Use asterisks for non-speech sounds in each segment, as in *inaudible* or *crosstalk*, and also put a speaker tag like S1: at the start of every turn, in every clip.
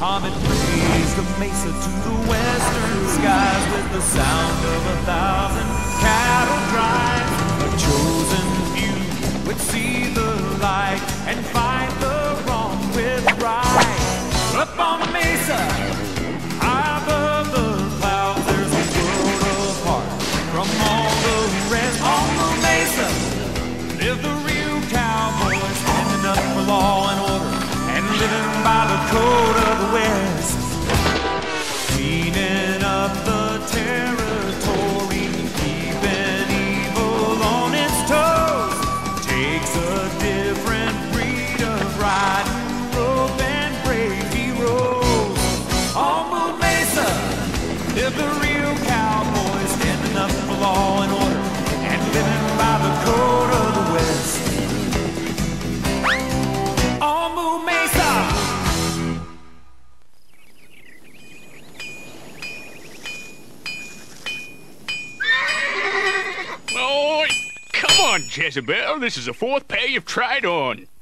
S1: Comet raised the mesa to the western skies with the sound of a thousand cattle drive. A chosen few would see the light and code
S2: come Jezebel. This is the fourth pair you've tried on. *laughs*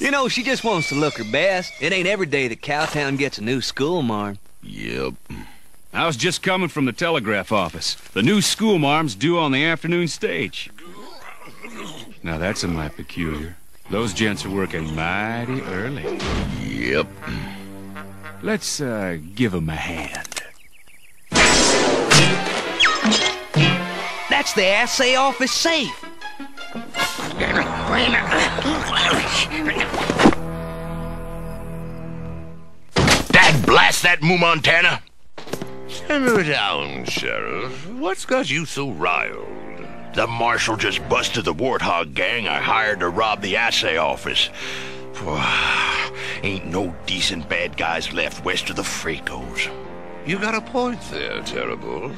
S3: You know, she just wants to look her best. It ain't every day that Cowtown gets a new school marm.
S2: Yep.
S4: I was just coming from the telegraph office. The new school marm's due on the afternoon stage. Now that's a mite peculiar. Those gents are working mighty early.
S2: Yep.
S4: Let's uh, give 'em a hand.
S3: That's the assay office safe.
S2: Dad blast that Moo Montana!
S5: Simmer down, Sheriff. What's got you so riled?
S2: The marshal just busted the warthog gang I hired to rob the assay office. Ain't no decent bad guys left west of the Fracos.
S5: You got a point there, Terrorbull.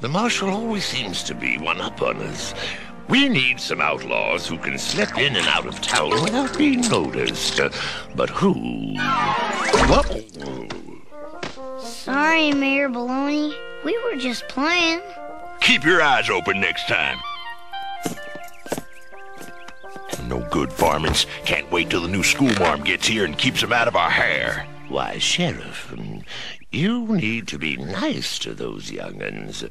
S5: The Marshal always seems to be one up on us. We need some outlaws who can slip in and out of town without being noticed. But who? What?
S6: Sorry, Mayor Bulloney. We were just playing.
S2: Keep your eyes open next time. No good, varmints. Can't wait till the new school marm gets here and keeps 'em out of our hair.
S5: Why, Sheriff, um, you need to be nice to those young'uns.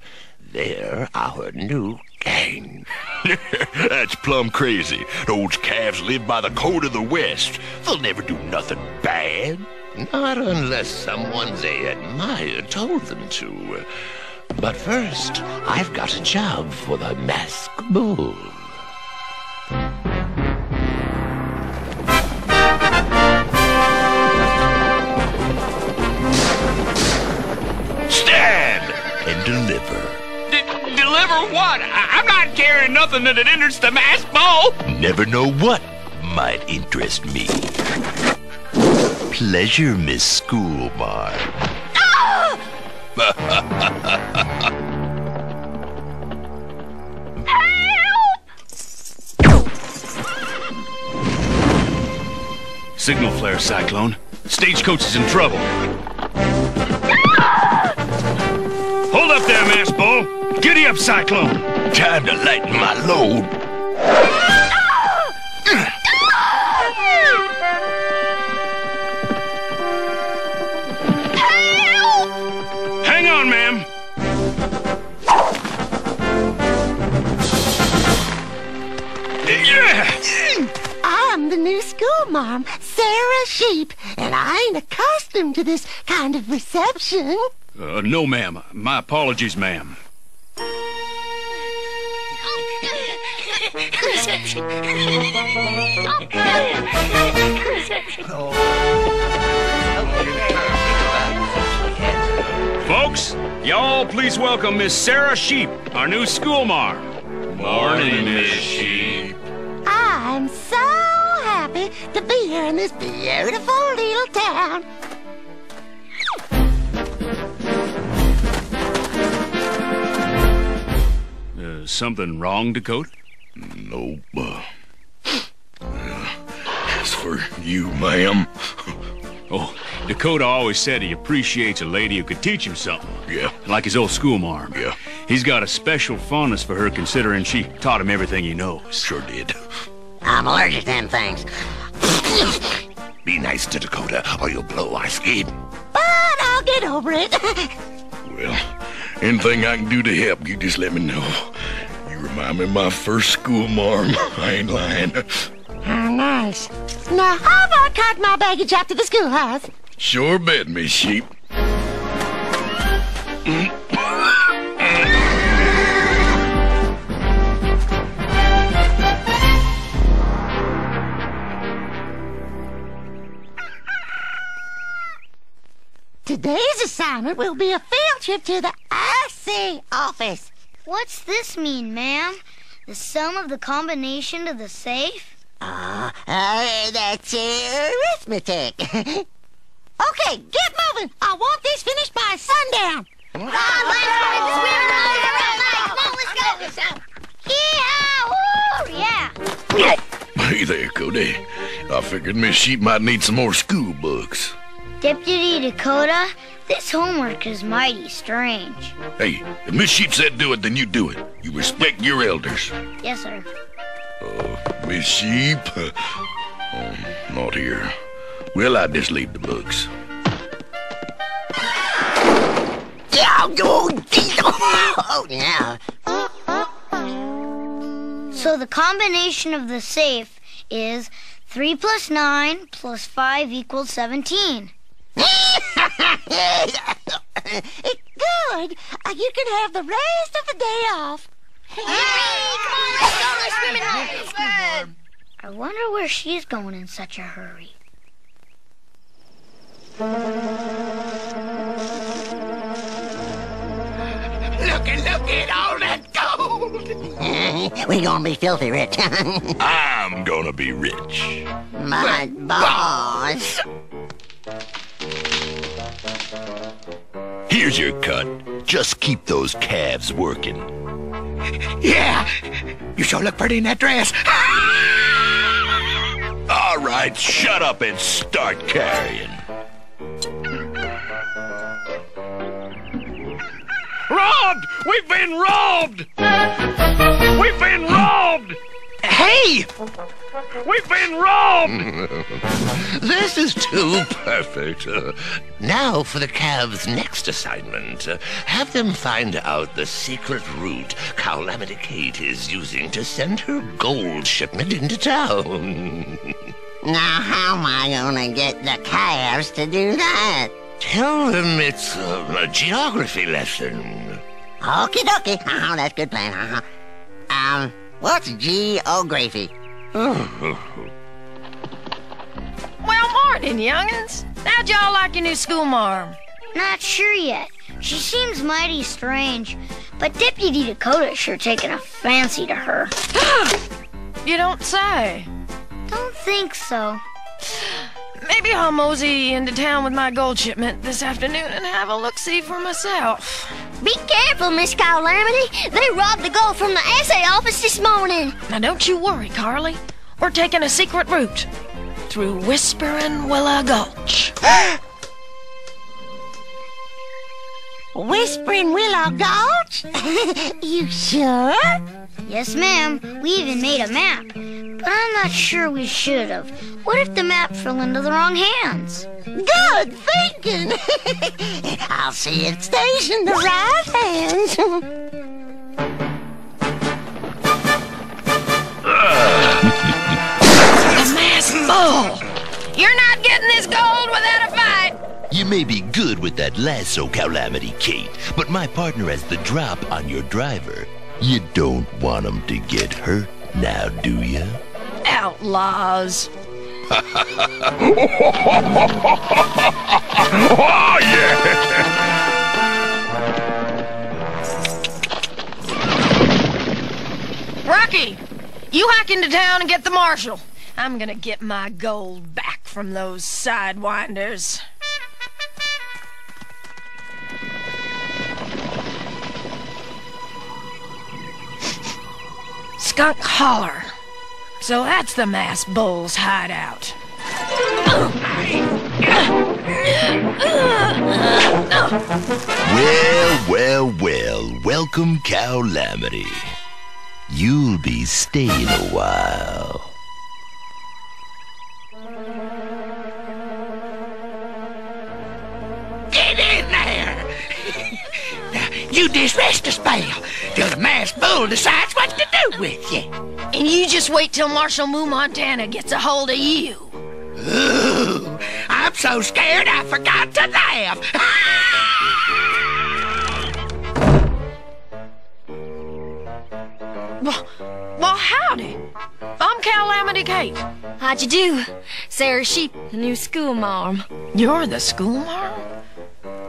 S5: They're our new gang. *laughs*
S2: That's plumb crazy. Those calves live by the code of the West. They'll never do nothing bad.
S5: Not unless someone they admire told them to. But first, I've got a job for the masked bull.
S7: Carrying nothing that interests the masked bull.
S2: Never know what might interest me. Pleasure, Miss Schoolmarm. *laughs*
S4: Signal flare, Cyclone. Stagecoach is in trouble. *laughs* Hold up there, masked bull. Giddy up, Cyclone.
S2: Time to lighten my load.
S4: Hang on, ma'am. Yeah!
S8: I'm the new school mom, Sarah Sheep, and I ain't accustomed to this kind of reception.
S4: Uh, no, ma'am. My apologies, ma'am. Folks, y'all please welcome Miss Sarah Sheep, our new schoolmarm. Morning, Miss Sheep.
S8: I'm so happy to be here in this beautiful little town.
S4: Uh, something wrong, Dakota?
S2: Nope. Uh, as for you, ma'am. *laughs*
S4: Oh, Dakota always said he appreciates a lady who could teach him something.
S2: Yeah.
S4: Like his old schoolmarm.
S2: Yeah.
S4: He's got a special fondness for her considering she taught him everything he knows.
S2: Sure did.
S8: I'm allergic to them things.
S5: Be nice to Dakota, or you'll blow our scheme.
S8: But I'll get over it. *laughs*
S7: Well, anything I can do to help, you just let me know. Remind me of my first school marm. *laughs* I ain't lying.
S8: How nice. Now, how about carting my baggage out to the schoolhouse?
S7: Sure bet, Miss Sheep.
S8: Today's assignment will be a field trip to the assay office.
S6: What's this mean, ma'am? The sum of the combination to the safe?
S8: Ah, uh, that's uh, arithmetic. *laughs* okay, get moving. I want this finished by sundown.
S6: Come on, let's go. Yeehaw! Woo! Yeah.
S7: Hey there, Cody. I figured Miss Sheep might need some more school books.
S6: Deputy Dakota, this homework is mighty strange.
S7: Hey, if Miss Sheep said do it, then you do it. You respect your elders.
S6: Yes, sir.
S7: Uh, Miss Sheep? Oh, not here. Well, I just leave the books.
S8: Oh, yeah.
S6: So the combination of the safe is 3 plus 9 plus 5 equals 17. *laughs*
S8: Good. Uh, you can have the rest of the day off.
S6: I wonder where she's going in such a hurry.
S5: Look at look at all that gold! *laughs*
S8: We're gonna be filthy rich. *laughs*
S7: I'm gonna be rich.
S8: My boss.
S7: Here's your cut. Just keep those calves working.
S5: Yeah, you sure look pretty in that dress. *laughs*
S7: All right, shut up and start carrying.
S9: Robbed! We've been robbed! We've been robbed!
S5: Hey,
S9: We've been robbed! *laughs*
S5: this is too perfect. Uh, now for the calves' next assignment. Uh, have them find out the secret route Calamity Kate is using to send her gold shipment into town. *laughs*
S8: Now, how am I gonna get the calves to do that?
S5: Tell them it's uh, a geography lesson.
S8: Okie dokie. Oh, that's good plan. Uh-huh. Um, what's geography? *laughs*
S10: Well, morning, young'uns. How'd y'all like your new school marm?
S6: Not sure yet. She seems mighty strange, but Deputy Dakota sure taking a fancy to her. *gasps*
S10: You don't say.
S6: Don't think so.
S10: Maybe I'll mosey into town with my gold shipment this afternoon and have a look-see for myself.
S6: Be careful, Miss Calamity. They robbed the gold from the assay office this morning.
S10: Now don't you worry, Carly. We're taking a secret route through Whispering Willow Gulch. *gasps*
S8: Whispering Willow Gulch? *laughs* you sure?
S6: Yes, ma'am. We even made a map. But I'm not sure we should have. What if the map fell into the wrong hands?
S8: Good thinking. *laughs* I'll see it stays in the right hands.
S10: The masked bull! You're not getting this gold without a fight!
S7: You may be good with that lasso, Calamity Kate, but my partner has the drop on your driver. You don't want him to get hurt now, do you?
S10: Outlaws.
S7: Oh, yeah!
S10: Rocky, you hike into town and get the marshal. I'm gonna get my gold back from those sidewinders. Skunk Holler. So that's the masked bull's hideout.
S7: Well, well, well, welcome, Calamity. You'll be staying a while.
S9: Get in there! now, *laughs* you dismiss a spell till the masked bull decides what to do with you.
S10: And you just wait till Marshal Moo Montana gets a hold of you.
S9: Ooh, I'm so scared I forgot to laugh. *laughs*
S10: Well, well, howdy. I'm Calamity Kate.
S11: How'd you do? Sarah Sheep, the new school marm.
S10: You're the school marm?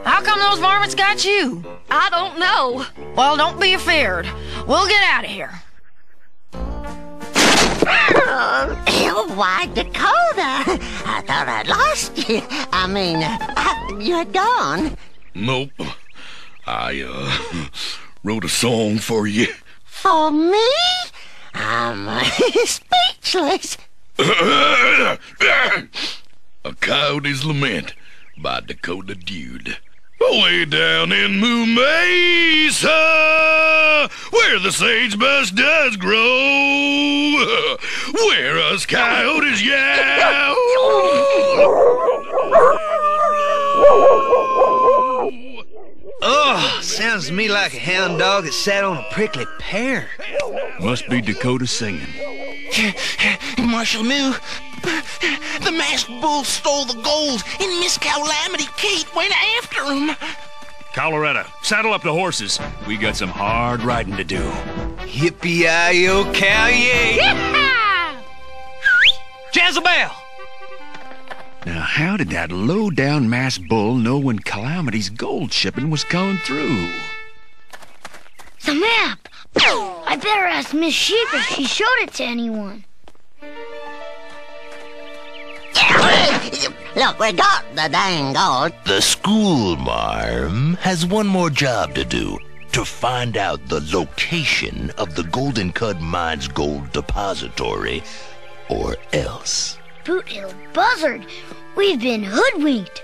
S10: How come those varmints got you?
S11: I don't know.
S10: Well, don't be afeared. We'll get out of here.
S8: Oh, why, Dakota? I thought I'd lost you. I mean, uh, you're gone.
S5: Nope. I, uh, *laughs* wrote a song for you.
S8: For me? I'm uh, *laughs* speechless. *coughs*
S5: a Coyote's Lament by Dakota Dude. Way down in Moo Mesa, where the sagebrush does grow, where us coyotes yowl.
S3: Oh, sounds to me like a hound dog that sat on a prickly pear.
S1: Must be Dakota singing.
S12: Marshal Moo, the masked bull stole the gold, and Miss Calamity Kate went after him.
S1: Cowlorado, saddle up the horses. We got some hard riding to do.
S3: Yippee-yi-yo, cow yay! Jezebel!
S1: Now, how did that low-down masked bull know when Calamity's gold shipping was coming through?
S6: The map! I better ask Miss Sheep if she showed it to anyone.
S8: Look, we got the dang gold.
S7: The school marm has one more job to do to find out the location of the Golden Cud Mines gold depository, or else.
S6: Boot Hill Buzzard! We've been hoodwinked.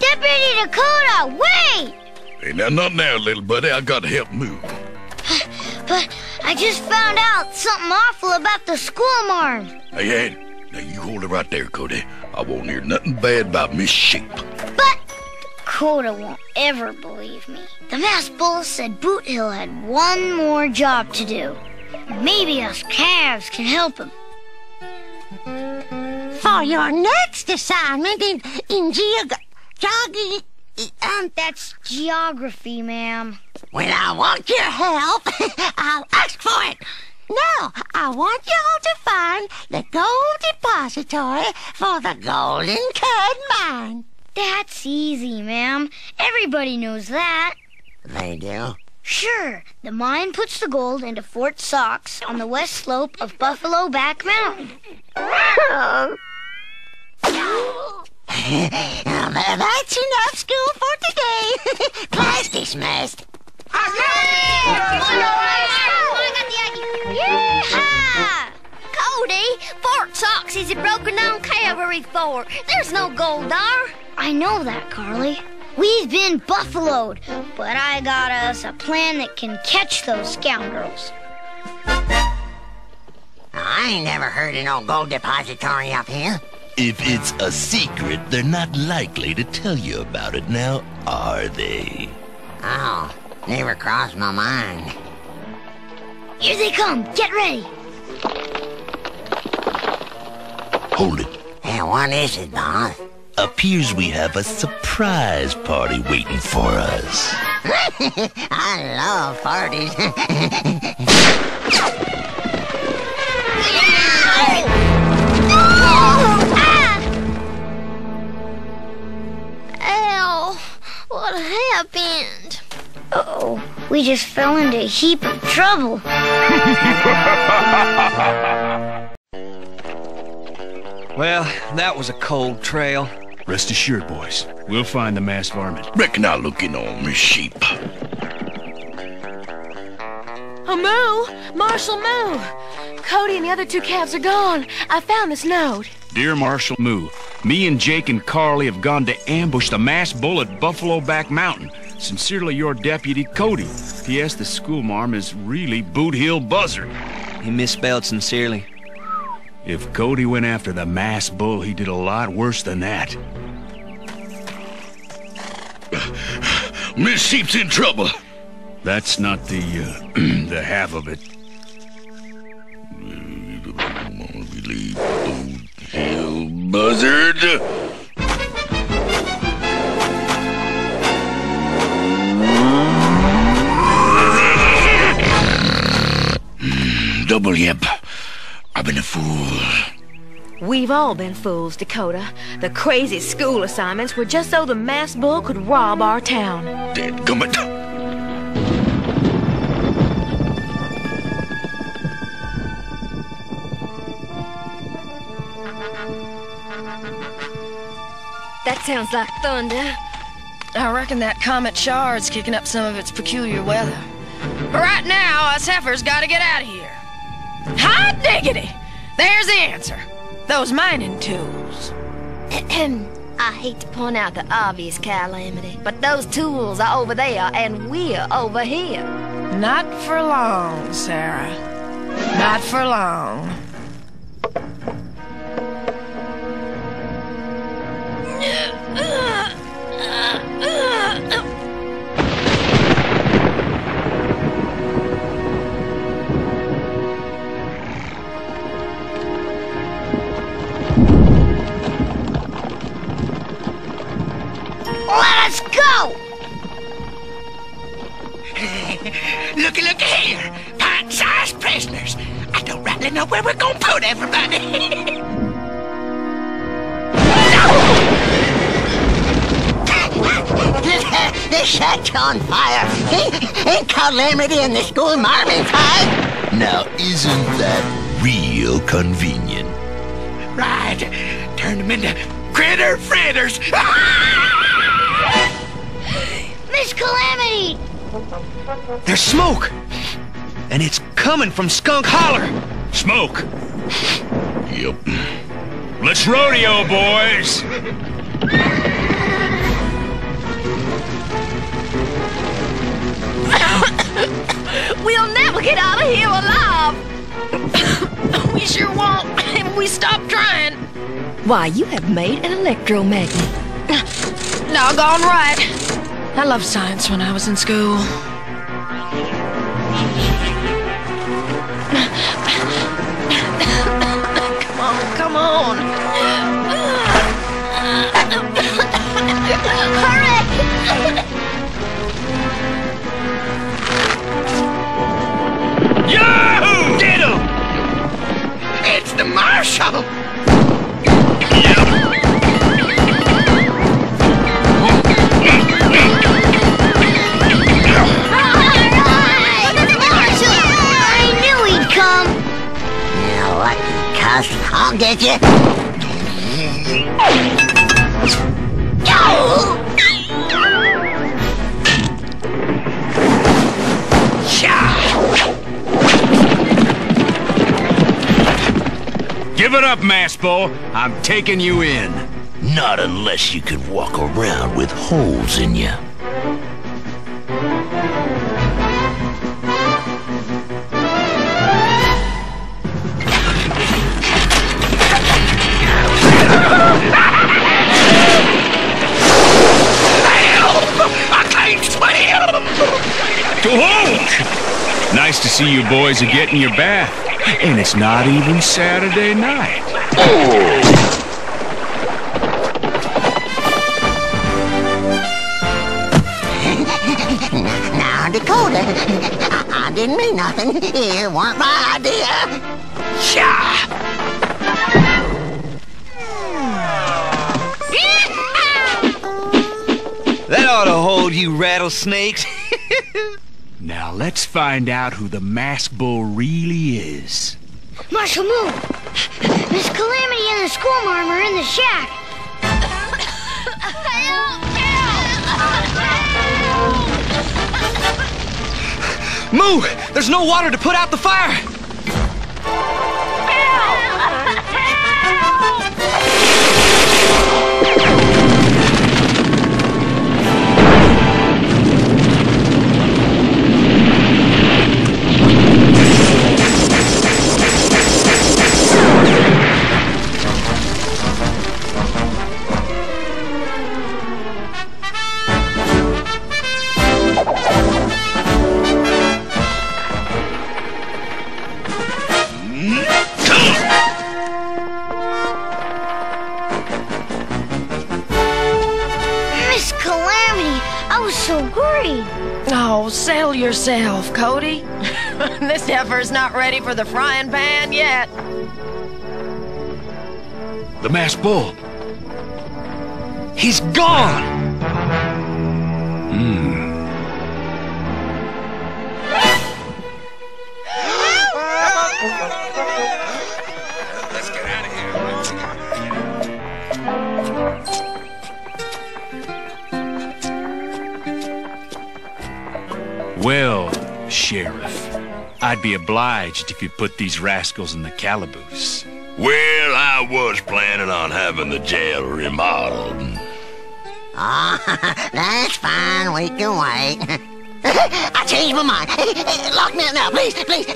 S6: Deputy Dakota, wait!
S5: Hey, now, not now, little buddy. I got to help move.
S6: But I just found out something awful about the school marm.
S5: Hey, hey, now you hold it right there, Cody. I won't hear nothing bad about Miss Sheep.
S6: But Dakota won't ever believe me. The masked bull said Boot Hill had one more job to do. Maybe us calves can help him.
S8: For your next assignment in, in geog... geog... Um,
S6: That's geography, ma'am.
S8: when I want your help, *laughs* I'll ask for it. Now, I want y'all to find the gold depository for the Golden Cud Mine.
S6: That's easy, ma'am. Everybody knows that.
S8: They do?
S6: Sure, the mine puts the gold into Fort Sox on the west slope of Buffalo Back Mountain. *laughs*
S8: Um, that's enough school for today. *laughs* Class dismissed.
S6: Yeehaw! Cody, Fort Sox is a broken down cavalry fort. There's no gold there. I know that, Carly. We've been buffaloed, but I got us a plan that can catch those scoundrels.
S8: I ain't never heard of no gold depository up here.
S7: If it's a secret, they're not likely to tell you about it now, are they?
S8: Oh, never crossed my mind.
S6: Here they come. Get ready.
S7: Hold it.
S8: Hey, what is it, boss?
S7: Appears we have a surprise party waiting for us. *laughs*
S8: I love parties. *laughs*
S6: What happened? Uh-oh. We just fell into a heap of trouble. *laughs*
S3: Well, that was a cold trail.
S1: Rest assured, boys, we'll find the masked varmint.
S5: Reckon I'll look in on Miss Sheep.
S11: Oh, Moo! Marshal Moo! Cody and the other two calves are gone. I found this note.
S1: Dear Marshal Moo, me and Jake and Carly have gone to ambush the masked bull at Buffalo Back Mountain. Sincerely, your deputy, Cody. P.S. The school marm is really Boot Hill Buzzard.
S3: He misspelled sincerely.
S1: If Cody went after the masked bull, he did a lot worse than that.
S5: Miss Sheep's in trouble.
S1: That's not the, uh, *clears throat* the half of it.
S5: Buzzard. Hmm, double yep. I've been a fool.
S11: We've all been fools, Dakota. The crazy school assignments were just so the masked bull could rob our town.
S5: Dead gummit.
S6: That sounds like thunder.
S10: I reckon that comet shard's kicking up some of its peculiar weather. But right now, us heifers gotta get out of here. Hot diggity! There's the answer. Those mining tools. *clears throat*
S6: I hate to point out the obvious calamity, but those tools are over there and we're over here.
S10: Not for long, Sarah. Not for long.
S9: Looky, looky here. Pint-sized prisoners. I don't rightly know where we're gonna put everybody.
S8: the shack's on fire. Ain't Calamity and the school marm inside?
S7: Now, isn't that real convenient?
S9: right. Turn them into critter fritters. *laughs*
S6: Miss Calamity!
S3: There's smoke! And it's coming from Skunk Holler!
S1: Smoke!
S5: Yep.
S1: Let's rodeo, boys! *coughs*
S10: We'll never get out of here alive. *coughs* we sure won't *coughs* if we stop trying.
S11: Why, you have made an electromagnet.
S10: Doggone right. I loved science when I was in school. come on, come on.
S1: Yahoo!
S3: Get him!
S9: It's the marshal.
S8: You? I'll get you.
S1: Give it up, masked bull. I'm taking you in.
S7: Not unless you can walk around with holes in you.
S1: Nice to see you boys are getting your bath. And it's not even Saturday night. *laughs*
S8: Now, Dakota, I, I didn't mean nothing. It weren't my idea.
S3: That ought to hold you rattlesnakes.
S1: Now let's find out who the Masked bull really is.
S6: Marshal Moo! Miss Calamity and the school marm are in the shack!
S3: Moo! There's no water to put out the fire!
S10: Yourself, Cody. this heifer's not ready for the frying pan yet.
S1: The masked bull. He's gone! Hmm. I'd be obliged if you put these rascals in the calaboose.
S7: Well, I was planning on having the jail remodeled.
S8: Ah, *laughs* that's fine. We can wait. *laughs* I changed my mind. *laughs* Lock me up now, please, please.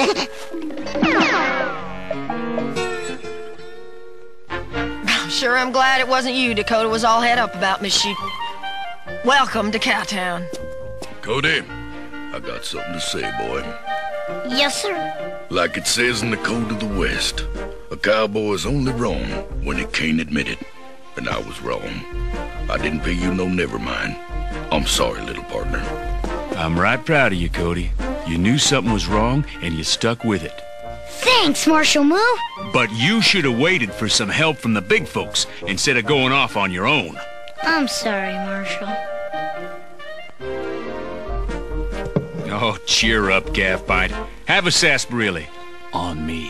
S10: Sure, I'm glad it wasn't you Dakota was all head up about, Miss Sheep. Welcome to Cowtown.
S4: Cody, I got something to say, boy.
S6: Yes, sir.
S4: Like it says in the Code of the West, a cowboy is only wrong when he can't admit it. And I was wrong. I didn't pay you no never mind. I'm sorry, little partner.
S1: I'm right proud of you, Cody. You knew something was wrong, and you stuck with it.
S6: Thanks, Marshal Moo.
S1: But you should have waited for some help from the big folks instead of going off on your own.
S6: I'm sorry, Marshal.
S1: Oh, cheer up, Gaffbite. Have a sarsaparilla. On me.